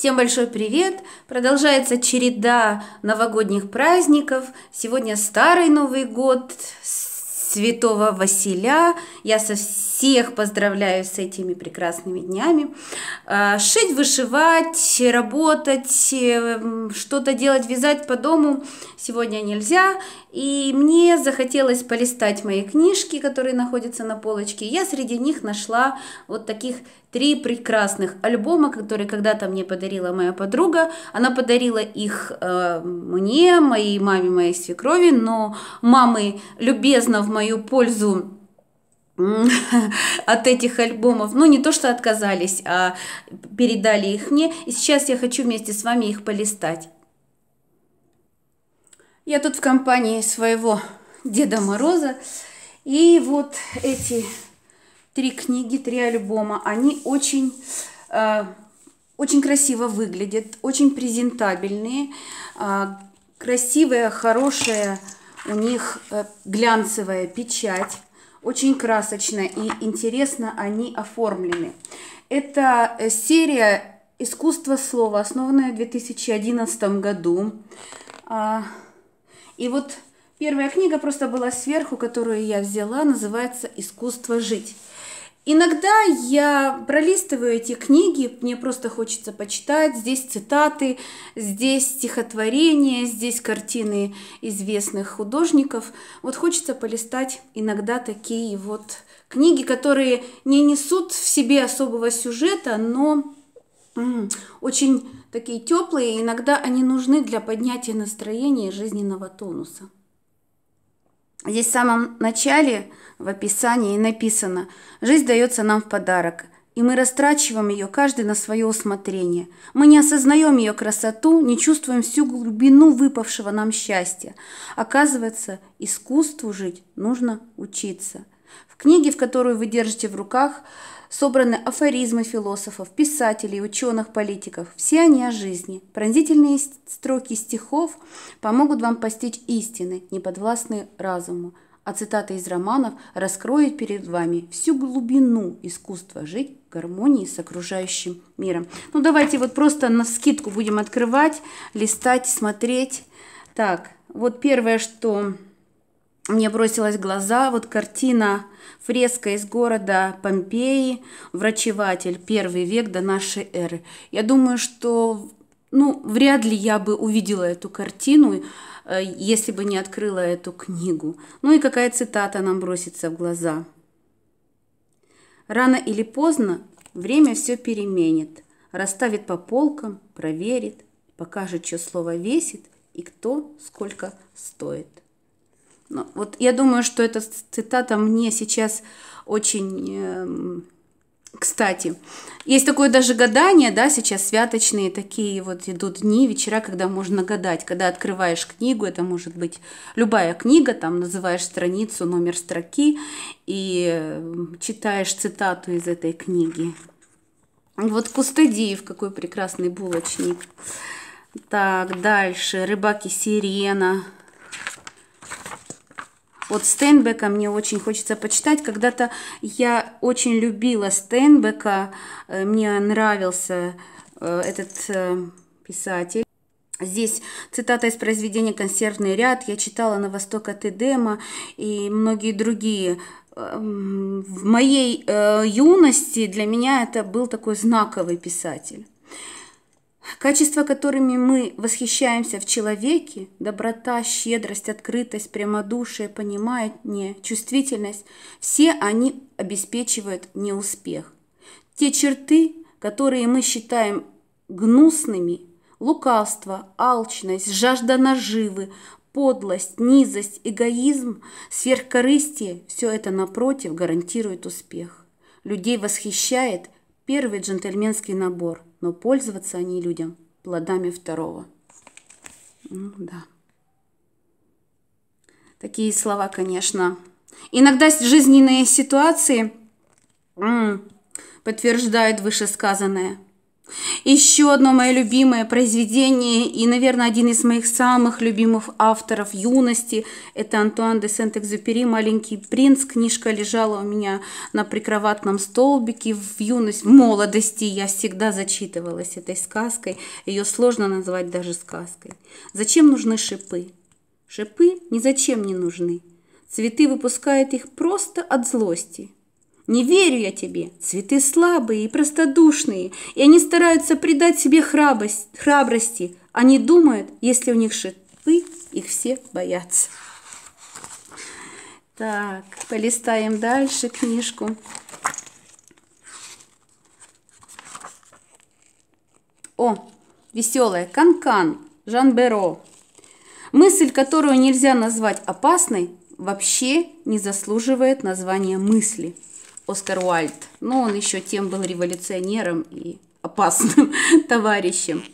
Всем большой привет! Продолжается череда новогодних праздников. Сегодня Старый Новый год, Святого Василя. Я со всех поздравляю с этими прекрасными днями. А, шить, вышивать, работать, э, что-то делать, вязать по дому сегодня нельзя. И мне захотелось полистать мои книжки, которые находятся на полочке. Я среди них нашла вот таких три прекрасных альбома, которые когда-то мне подарила моя подруга. Она подарила их э, мне, моей маме, моей свекрови, но мамы любезно в мою пользу от этих альбомов, ну не то что отказались, а передали их мне. И сейчас я хочу вместе с вами их полистать. Я тут в компании своего Деда Мороза. И вот эти три книги, три альбома, они очень, э, очень красиво выглядят, очень презентабельные, э, красивая, хорошая у них э, глянцевая печать, очень красочная и интересно они оформлены. Это э, серия «Искусство слова», основанная в 2011 году. А, и вот первая книга просто была сверху, которую я взяла, называется «Искусство жить». Иногда я пролистываю эти книги, мне просто хочется почитать. Здесь цитаты, здесь стихотворения, здесь картины известных художников. Вот хочется полистать иногда такие вот книги, которые не несут в себе особого сюжета, но очень такие теплые, иногда они нужны для поднятия настроения и жизненного тонуса. Здесь в самом начале, в описании написано «Жизнь дается нам в подарок, и мы растрачиваем ее каждый на свое усмотрение. Мы не осознаем ее красоту, не чувствуем всю глубину выпавшего нам счастья. Оказывается, искусству жить нужно учиться». В книге, в которую вы держите в руках, собраны афоризмы философов, писателей, ученых, политиков. Все они о жизни. Пронзительные строки стихов помогут вам постичь истины, неподвластные разуму. А цитаты из романов раскроют перед вами всю глубину искусства жить в гармонии с окружающим миром. Ну, давайте вот просто на скидку будем открывать, листать, смотреть. Так, вот первое, что мне бросилась в глаза вот картина, фреска из города Помпеи, врачеватель, первый век до нашей эры. Я думаю, что ну, вряд ли я бы увидела эту картину, э, если бы не открыла эту книгу. Ну и какая цитата нам бросится в глаза. Рано или поздно время все переменит, расставит по полкам, проверит, покажет, что слово весит и кто сколько стоит. Ну, вот я думаю, что эта цитата мне сейчас очень э, кстати. Есть такое даже гадание, да, сейчас святочные такие вот идут дни, вечера, когда можно гадать. Когда открываешь книгу, это может быть любая книга, там называешь страницу, номер строки и э, читаешь цитату из этой книги. Вот Кустадиев, какой прекрасный булочник. Так, дальше. Рыбаки сирена. Вот Стейнбека мне очень хочется почитать. Когда-то я очень любила Стейнбека, э, мне нравился э, этот э, писатель. Здесь цитата из произведения «Консервный ряд». Я читала «На восток от Эдема» и многие другие. В моей юности для меня это был такой знаковый писатель. Качества, которыми мы восхищаемся в человеке, доброта, щедрость, открытость, прямодушие, понимание, чувствительность, все они обеспечивают неуспех. Те черты, которые мы считаем гнусными, лукавство, алчность, жажда наживы, подлость, низость, эгоизм, сверхкорыстие – все это, напротив, гарантирует успех. Людей восхищает первый джентльменский набор – но пользоваться они людям плодами второго. Ну, да. Такие слова, конечно. Иногда жизненные ситуации подтверждают вышесказанное. Еще одно мое любимое произведение и, наверное, один из моих самых любимых авторов юности – это Антуан де Сент-Экзюпери «Маленький принц». Книжка лежала у меня на прикроватном столбике в юность, в молодости. Я всегда зачитывалась этой сказкой. Ее сложно назвать даже сказкой. Зачем нужны шипы? Шипы ни зачем не нужны. Цветы выпускают их просто от злости – не верю я тебе. Цветы слабые и простодушные, и они стараются придать себе храбрость, храбрости. Они думают, если у них шипы, их все боятся. Так, полистаем дальше книжку. О, веселая, Канкан, Жан Беро. Мысль, которую нельзя назвать опасной, вообще не заслуживает названия мысли – Оскар Уальд. Но он еще тем был революционером и опасным товарищем.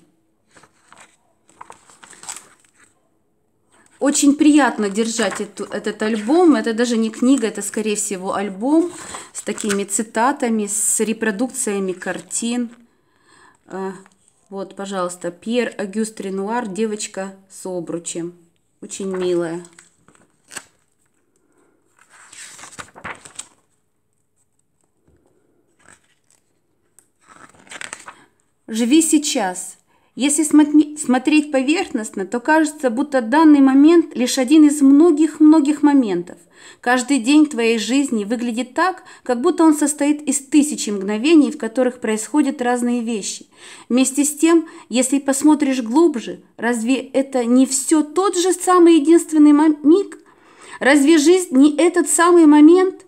Очень приятно держать эту, этот альбом. Это даже не книга, это, скорее всего, альбом с такими цитатами, с репродукциями картин. А, вот, пожалуйста, Пьер Агюст Ренуар «Девочка с обручем». Очень милая. Живи сейчас. Если смотреть поверхностно, то кажется, будто данный момент лишь один из многих-многих моментов. Каждый день твоей жизни выглядит так, как будто он состоит из тысячи мгновений, в которых происходят разные вещи. Вместе с тем, если посмотришь глубже, разве это не все тот же самый единственный миг? Разве жизнь не этот самый момент?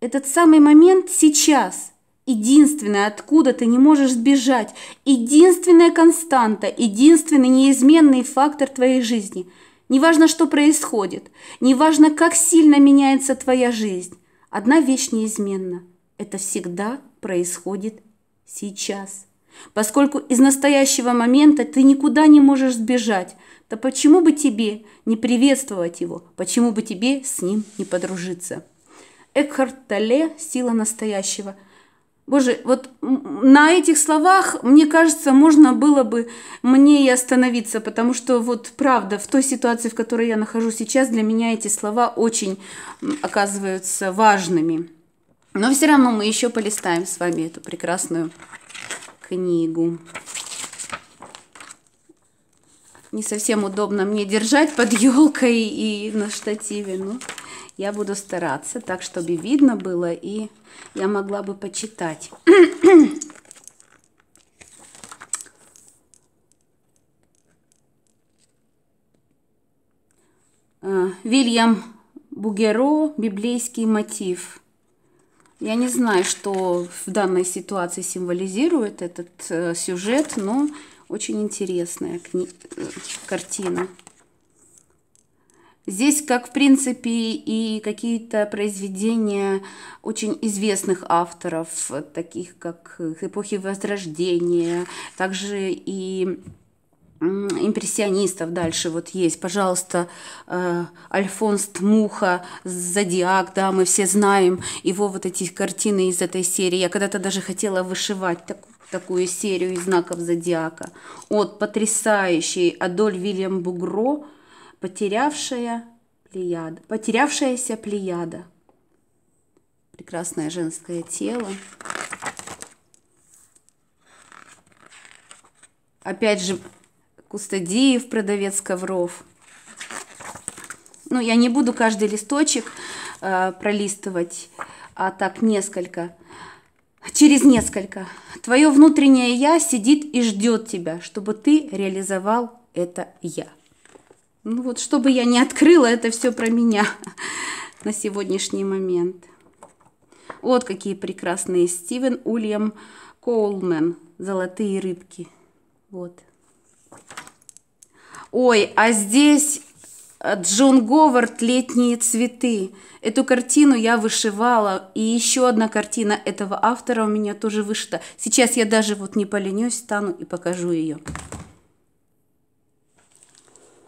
Этот самый момент сейчас – единственное, откуда ты не можешь сбежать, единственная константа, единственный неизменный фактор твоей жизни. Неважно, что происходит, неважно, как сильно меняется твоя жизнь. Одна вещь неизменна. Это всегда происходит сейчас. Поскольку из настоящего момента ты никуда не можешь сбежать, то почему бы тебе не приветствовать его, почему бы тебе с ним не подружиться? Экхарт Толле «Сила настоящего» – Боже, вот на этих словах, мне кажется, можно было бы мне и остановиться, потому что вот правда, в той ситуации, в которой я нахожусь сейчас, для меня эти слова очень оказываются важными. Но все равно мы еще полистаем с вами эту прекрасную книгу. Не совсем удобно мне держать под елкой и на штативе, но я буду стараться так, чтобы видно было и я могла бы почитать. А, Вильям Бугеро «Библейский мотив». Я не знаю, что в данной ситуации символизирует этот э, сюжет, но очень интересная э, картина. Здесь, как в принципе и какие-то произведения очень известных авторов, таких как эпохи Возрождения, также и импрессионистов дальше вот есть. Пожалуйста, э, Альфонс Тмуха, Зодиак, да, мы все знаем его вот эти картины из этой серии. Я когда-то даже хотела вышивать так, такую серию знаков Зодиака. От потрясающей Адоль Вильям Бугро – Потерявшая плеяда. Потерявшаяся плеяда. Прекрасное женское тело. Опять же, Кустадиев, продавец ковров. Ну, я не буду каждый листочек э, пролистывать, а так несколько. Через несколько. Твое внутреннее я сидит и ждет тебя, чтобы ты реализовал это я. Ну вот, чтобы я не открыла, это все про меня на сегодняшний момент. Вот какие прекрасные. Стивен Ульям Коулмен. Золотые рыбки. Вот. Ой, а здесь э, Джон Говард «Летние цветы». Эту картину я вышивала, и еще одна картина этого автора у меня тоже вышита. Сейчас я даже вот не поленюсь, стану и покажу ее.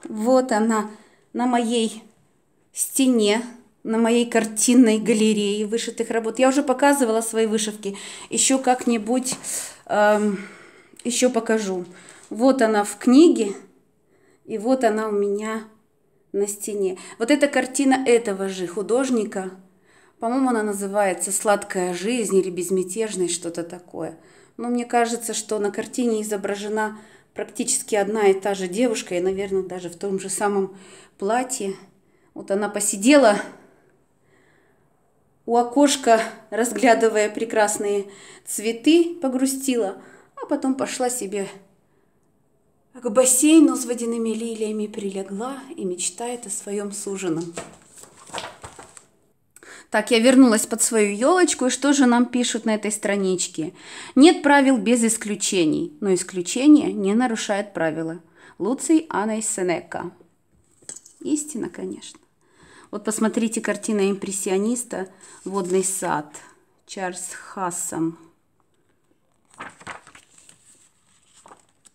Вот она на моей стене, на моей картинной галерее вышитых работ. Я уже показывала свои вышивки. Еще как-нибудь эм, еще покажу. Вот она в книге, и вот она у меня на стене. Вот эта картина этого же художника, по-моему, она называется «Сладкая жизнь» или «Безмятежность», что-то такое. Но мне кажется, что на картине изображена практически одна и та же девушка, и, наверное, даже в том же самом платье. Вот она посидела у окошка, разглядывая прекрасные цветы, погрустила, а потом пошла себе к бассейну с водяными лилиями, прилегла и мечтает о своем суженом. Так, я вернулась под свою елочку, и что же нам пишут на этой страничке? Нет правил без исключений, но исключение не нарушает правила. Луций Анной Сенека. Истина, конечно. Вот посмотрите картина импрессиониста «Водный сад» Чарльз Хассам.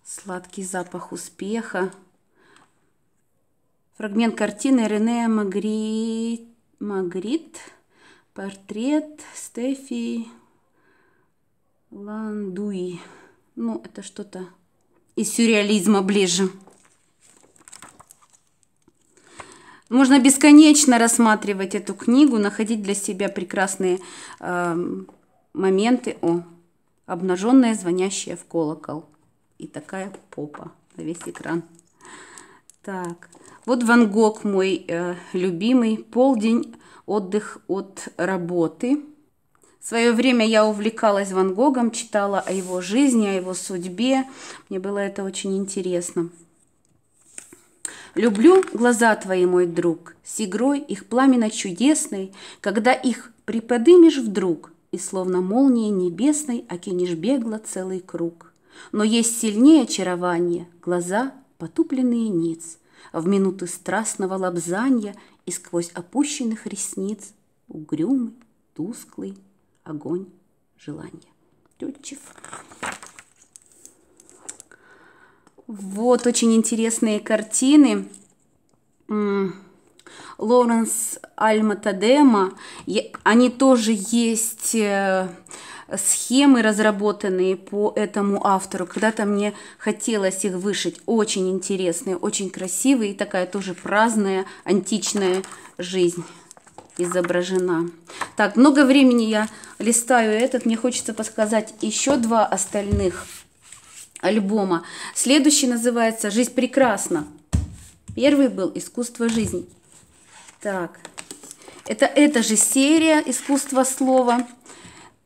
Сладкий запах успеха. Фрагмент картины Рене Магрит. Магрит Портрет Стефи Ландуи. Ну, это что-то из сюрреализма ближе. Можно бесконечно рассматривать эту книгу, находить для себя прекрасные э, моменты. О, обнаженная, звонящая в колокол. И такая попа на весь экран. Так, вот Ван Гог мой э, любимый. Полдень отдых от работы. В свое время я увлекалась Ван Гогом, читала о его жизни, о его судьбе. Мне было это очень интересно. Люблю глаза твои, мой друг, с игрой их пламенно чудесной, когда их приподымешь вдруг, и словно молнией небесной окинешь бегло целый круг. Но есть сильнее очарование, глаза потупленные ниц, в минуты страстного лобзания и сквозь опущенных ресниц угрюмый, тусклый огонь желания. Тютчев. Вот очень интересные картины. Лоренс Альматадема. Они тоже есть э, схемы разработанные по этому автору. Когда-то мне хотелось их вышить. Очень интересные, очень красивые. И такая тоже праздная, античная жизнь изображена. Так, много времени я листаю этот. Мне хочется подсказать еще два остальных альбома. Следующий называется «Жизнь прекрасна». Первый был «Искусство жизни». Так, это эта же серия «Искусство слова».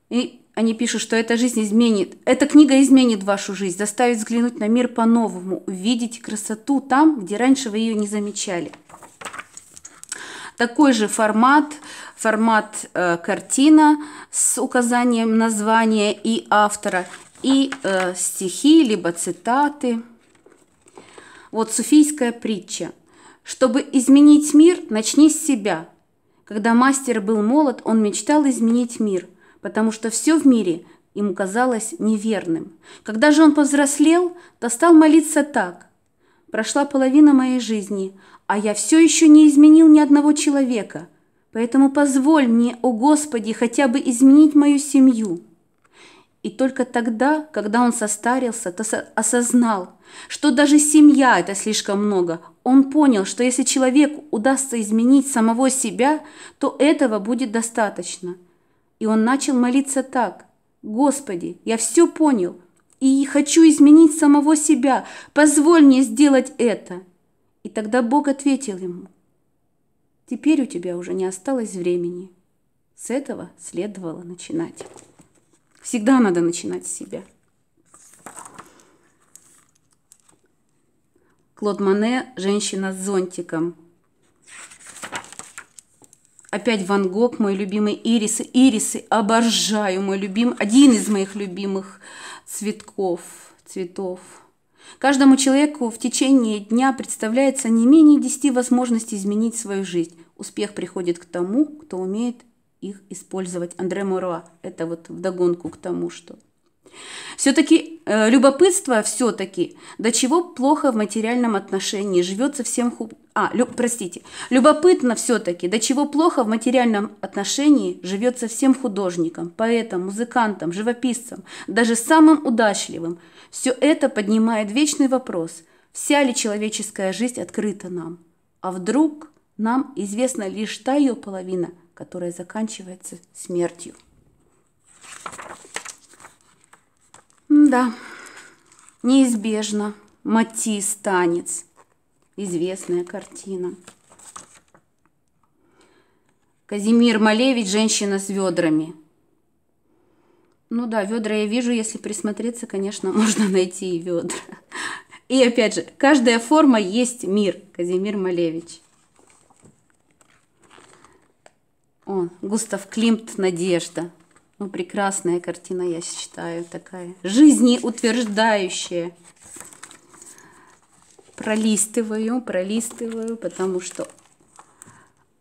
И они пишут, что эта жизнь изменит, эта книга изменит вашу жизнь, заставит взглянуть на мир по-новому, увидеть красоту там, где раньше вы ее не замечали. Такой же формат, формат э, картина с указанием названия и автора, и э, стихи, либо цитаты. Вот суфийская притча. «Чтобы изменить мир, начни с себя». Когда мастер был молод, он мечтал изменить мир – потому что все в мире ему казалось неверным. Когда же он повзрослел, то стал молиться так. «Прошла половина моей жизни, а я все еще не изменил ни одного человека, поэтому позволь мне, о Господи, хотя бы изменить мою семью». И только тогда, когда он состарился, то осознал, что даже семья – это слишком много. Он понял, что если человеку удастся изменить самого себя, то этого будет достаточно – и он начал молиться так. «Господи, я все понял и хочу изменить самого себя. Позволь мне сделать это». И тогда Бог ответил ему, «Теперь у тебя уже не осталось времени». С этого следовало начинать. Всегда надо начинать с себя. Клод Мане «Женщина с зонтиком». Опять Ван Гог, мой любимый ирисы. Ирисы обожаю, мой любимый, один из моих любимых цветков, цветов. Каждому человеку в течение дня представляется не менее 10 возможностей изменить свою жизнь. Успех приходит к тому, кто умеет их использовать. Андре Муруа. Это вот вдогонку к тому, что... Все-таки э, любопытство, все-таки, до чего плохо в материальном отношении, живется всем А, лю, простите. Любопытно все-таки, до чего плохо в материальном отношении живется всем художникам, поэтам, музыкантам, живописцам, даже самым удачливым. Все это поднимает вечный вопрос, вся ли человеческая жизнь открыта нам. А вдруг нам известна лишь та ее половина, которая заканчивается смертью. Да, неизбежно. Матис танец. Известная картина. Казимир Малевич «Женщина с ведрами». Ну да, ведра я вижу, если присмотреться, конечно, можно найти и ведра. И опять же, каждая форма есть мир. Казимир Малевич. О, Густав Климт «Надежда». Ну, прекрасная картина, я считаю, такая. Жизнеутверждающая. Пролистываю, пролистываю, потому что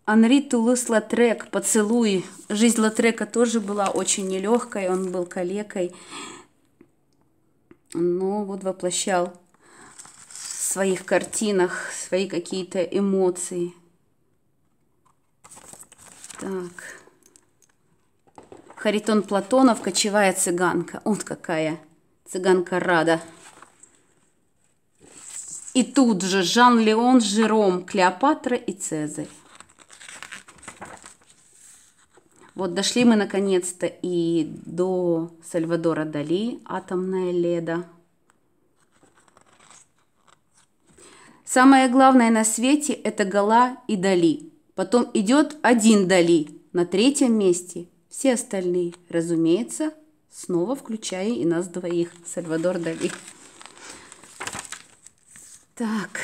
Анри Тулус Латрек, «Поцелуй». Жизнь Латрека тоже была очень нелегкой, он был калекой, но вот воплощал в своих картинах свои какие-то эмоции – так. Харитон Платонов, кочевая цыганка. Вот какая цыганка рада. И тут же Жан-Леон Жером, Клеопатра и Цезарь. Вот дошли мы наконец-то и до Сальвадора Дали, «Атомная леда». Самое главное на свете – это Гала и Дали – Потом идет один Дали. На третьем месте все остальные. Разумеется, снова включая и нас двоих. Сальвадор Дали. Так.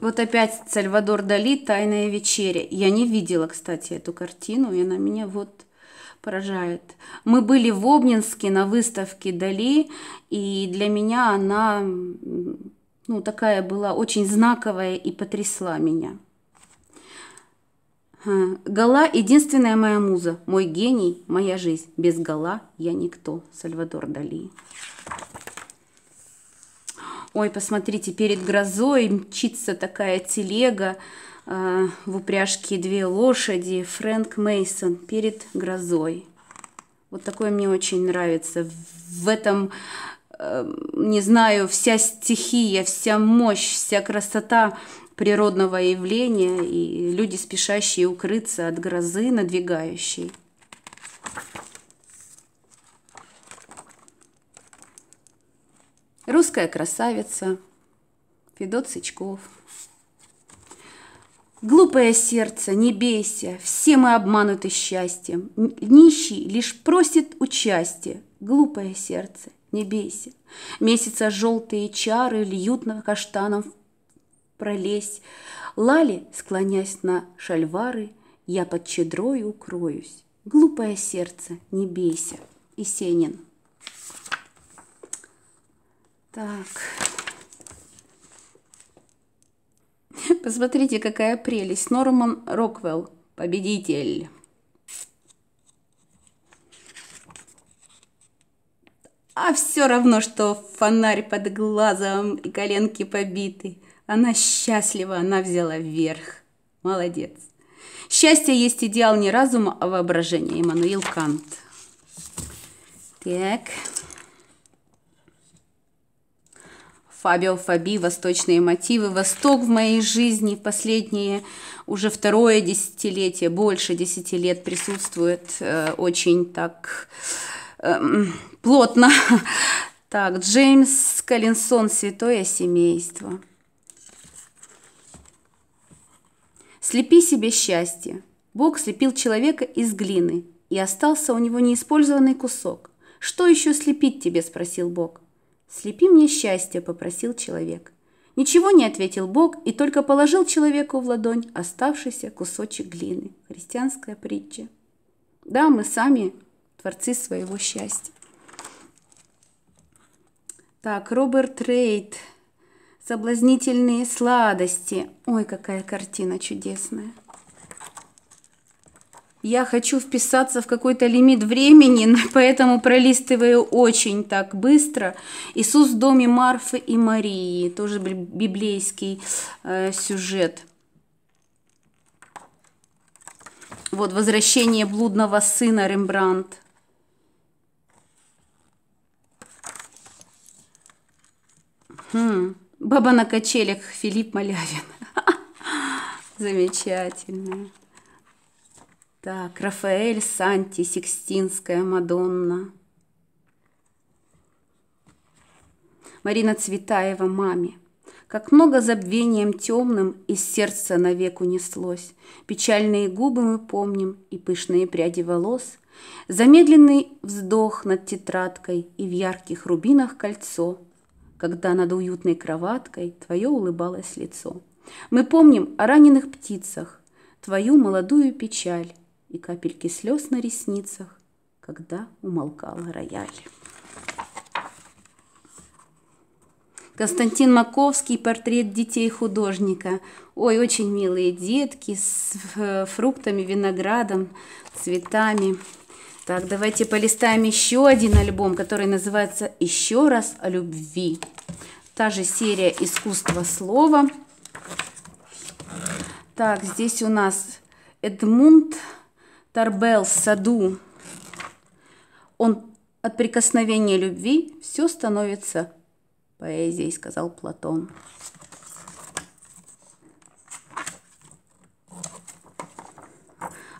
Вот опять Сальвадор Дали «Тайная вечеря». Я не видела, кстати, эту картину, и она меня вот поражает. Мы были в Обнинске на выставке Дали, и для меня она ну, такая была очень знаковая и потрясла меня. Гала – единственная моя муза, мой гений, моя жизнь. Без Гала я никто. Сальвадор Дали. Ой, посмотрите, перед грозой мчится такая телега, э, в упряжке две лошади, Фрэнк Мейсон перед грозой. Вот такое мне очень нравится. В этом Эм, не знаю, вся стихия, вся мощь, вся красота природного явления и люди, спешащие укрыться от грозы надвигающей. Русская красавица Федот Сычков. Глупое сердце, не бейся, все мы обмануты счастьем. Нищий лишь просит участия. Глупое сердце, не бейся. Месяца желтые чары льют на каштанов пролезь. Лали, склонясь на шальвары, я под чедрой укроюсь. Глупое сердце, не бейся. Есенин. Так. Посмотрите, какая прелесть. Норман Роквелл, победитель. А все равно, что фонарь под глазом и коленки побиты. Она счастлива, она взяла вверх. Молодец. Счастье есть идеал не разума, а воображения. Иммануил Кант. Так. Фабио Фаби, восточные мотивы. Восток в моей жизни последние уже второе десятилетие, больше десяти лет присутствует э, очень так Эм, плотно. Так, Джеймс Каллинсон «Святое семейство». Слепи себе счастье. Бог слепил человека из глины, и остался у него неиспользованный кусок. «Что еще слепить тебе?» – спросил Бог. «Слепи мне счастье», – попросил человек. Ничего не ответил Бог и только положил человеку в ладонь оставшийся кусочек глины. Христианская притча. Да, мы сами творцы своего счастья. Так, Роберт Рейд. Соблазнительные сладости. Ой, какая картина чудесная. Я хочу вписаться в какой-то лимит времени, поэтому пролистываю очень так быстро. Иисус в доме Марфы и Марии, тоже библейский э, сюжет. Вот возвращение блудного сына Рембрандт. Хм. Баба на качелях Филипп Малявин. Замечательно. Так, Рафаэль Санти, Сикстинская Мадонна. Марина Цветаева «Маме». Как много забвением темным из сердца навек унеслось. Печальные губы мы помним и пышные пряди волос. Замедленный вздох над тетрадкой и в ярких рубинах кольцо, Когда над уютной кроваткой твое улыбалось лицо. Мы помним о раненых птицах, твою молодую печаль, и капельки слез на ресницах, когда умолкал рояль. Константин Маковский «Портрет детей художника». Ой, очень милые детки с э, фруктами, виноградом, цветами. Так, давайте полистаем еще один альбом, который называется «Еще раз о любви». Та же серия «Искусство слова». Так, здесь у нас Эдмунд Тарбел саду, он от прикосновения любви все становится поэзией, сказал Платон.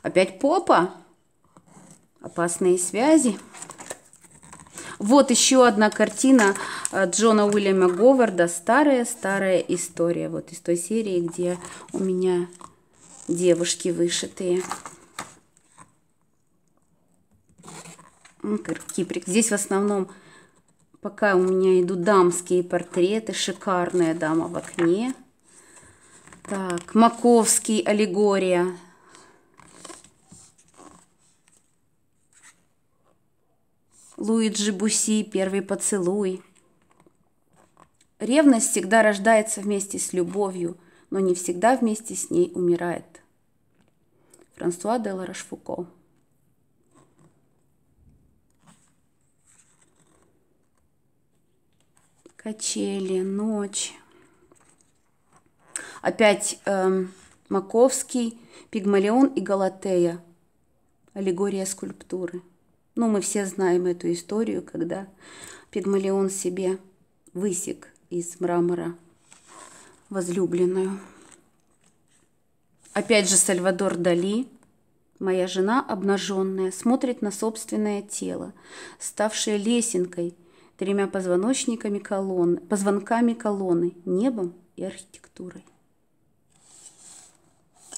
Опять попа? Опасные связи. Вот еще одна картина э, Джона Уильяма Говарда «Старая-старая история». Вот из той серии, где у меня девушки вышитые. Киприк. Здесь в основном пока у меня идут дамские портреты. Шикарная дама в окне. Так, Маковский, аллегория. Луиджи Буси, первый поцелуй. Ревность всегда рождается вместе с любовью, но не всегда вместе с ней умирает. Франсуа де Ларашфуко. Качели, ночь. Опять э, Маковский, Пигмалион и Галатея. Аллегория скульптуры. Ну, мы все знаем эту историю, когда Пигмалион себе высек из мрамора возлюбленную. Опять же Сальвадор Дали. Моя жена, обнаженная, смотрит на собственное тело, ставшее лесенкой – тремя позвоночниками колонны, позвонками колонны, небом и архитектурой.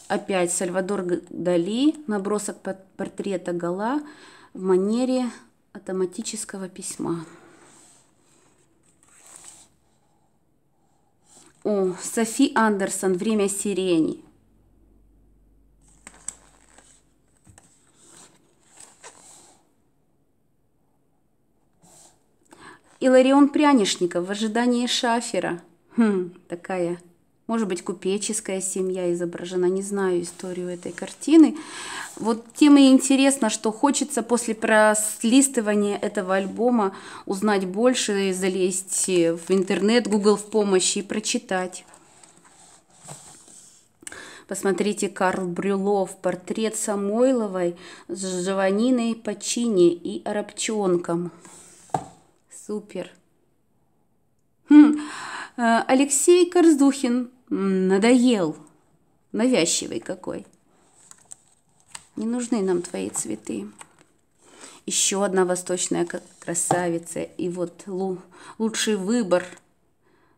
Опять Сальвадор Дали, набросок портрета Гала в манере автоматического письма. О, Софи Андерсон «Время сирени». Иларион Прянишников в ожидании шафера. Хм, такая, может быть, купеческая семья изображена. Не знаю историю этой картины. Вот тем и интересно, что хочется после прослистывания этого альбома узнать больше, залезть в интернет, Google в помощи и прочитать. Посмотрите, Карл Брюлов, портрет Самойловой с Жаваниной Пачини и Арабчонком. Супер. Хм. Э, Алексей Корздухин надоел. Навязчивый какой. Не нужны нам твои цветы. Еще одна восточная красавица. И вот лучший выбор.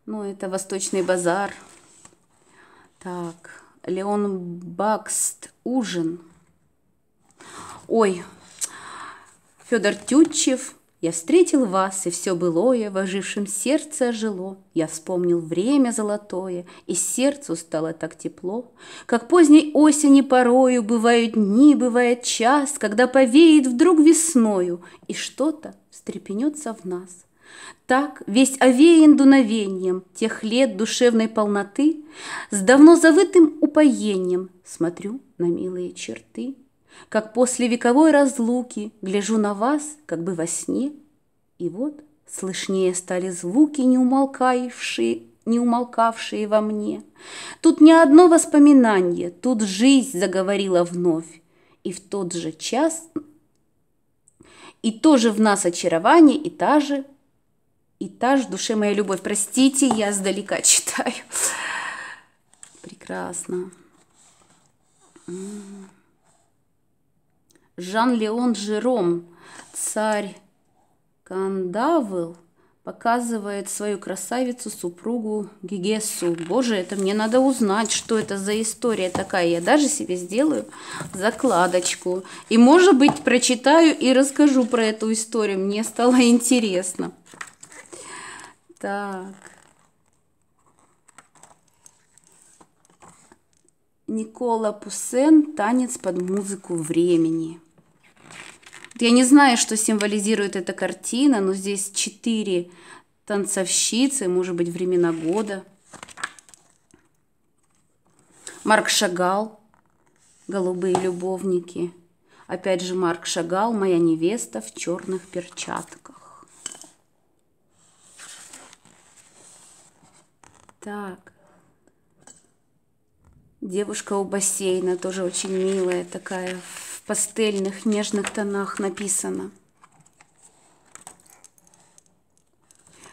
Ну, это Восточный базар. Так, Леон Бакст, ужин. Ой, Федор Тютчев – я встретил вас, и все былое в ожившем сердце ожило. Я вспомнил время золотое, и сердцу стало так тепло. Как поздней осени порою бывают дни, бывает час, Когда повеет вдруг весною, и что-то встрепенется в нас. Так, весь овеян дуновением Тех лет душевной полноты, С давно завытым упоением Смотрю на милые черты. Как после вековой разлуки Гляжу на вас, как бы во сне, И вот слышнее стали звуки, Не умолкавшие, не умолкавшие во мне. Тут не одно воспоминание, Тут жизнь заговорила вновь, И в тот же час и тоже в нас очарование, и та же, и та же в душе моя любовь. Простите, я сдалека читаю. Прекрасно. Жан-Леон Жером, царь Кандавл, показывает свою красавицу, супругу Гигесу. Боже, это мне надо узнать, что это за история такая. Я даже себе сделаю закладочку. И, может быть, прочитаю и расскажу про эту историю. Мне стало интересно. Так. Никола Пуссен «Танец под музыку времени». Я не знаю, что символизирует эта картина, но здесь четыре танцовщицы, может быть, времена года. Марк Шагал, «Голубые любовники». Опять же, Марк Шагал, «Моя невеста в черных перчатках». Так. Девушка у бассейна, тоже очень милая такая, пастельных, нежных тонах написано.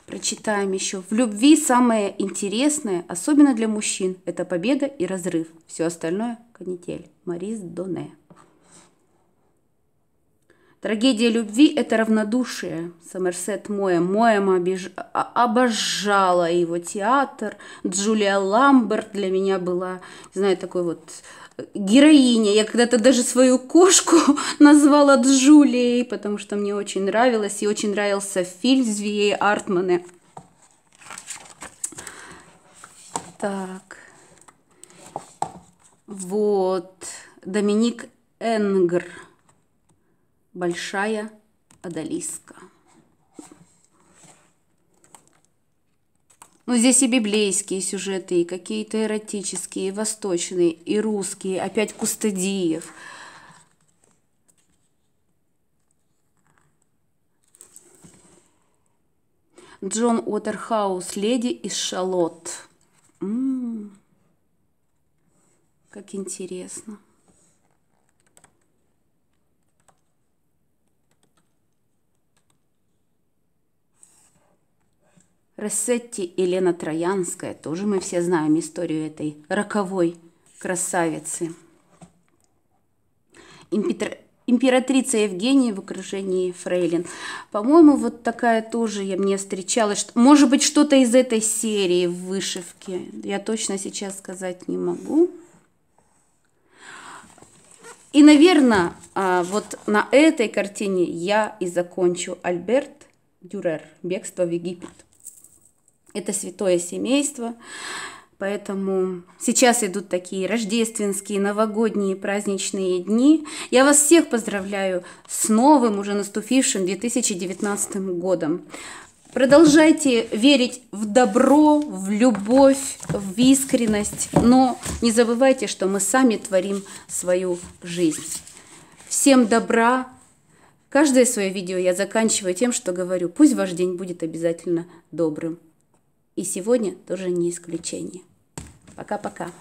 Прочитаем еще. В любви самое интересное, особенно для мужчин, это победа и разрыв. Все остальное – канитель. Марис Доне. Трагедия любви – это равнодушие. Сомерсет Моэм. Моэм обиж... обожала его театр. Джулия Ламберт для меня была, не знаю, такой вот героиня. Я когда-то даже свою кошку назвала Джулией, потому что мне очень нравилось. И очень нравился фильм с Вией Артмане. Так. Вот. Доминик Энгр – Большая Адалиска. Ну, здесь и библейские сюжеты, и какие-то эротические, и восточные, и русские, опять Кустадиев. Джон Уотерхаус, леди из Шалот. М-м-м, как интересно. Рассетти Елена Троянская, тоже мы все знаем историю этой роковой красавицы. Импетр... Императрица Евгения в окружении фрейлин. По-моему, вот такая тоже я мне встречалась. Может быть, что-то из этой серии в вышивке. Я точно сейчас сказать не могу. И, наверное, а, вот на этой картине я и закончу Альберт Дюрер «Бегство в Египет». Это святое семейство. Поэтому сейчас идут такие рождественские, новогодние, праздничные дни. Я вас всех поздравляю с новым, уже наступившим 2019 годом. Продолжайте верить в добро, в любовь, в искренность, но не забывайте, что мы сами творим свою жизнь. Всем добра. Каждое свое видео я заканчиваю тем, что говорю, пусть ваш день будет обязательно добрым. И сегодня тоже не исключение. Пока-пока.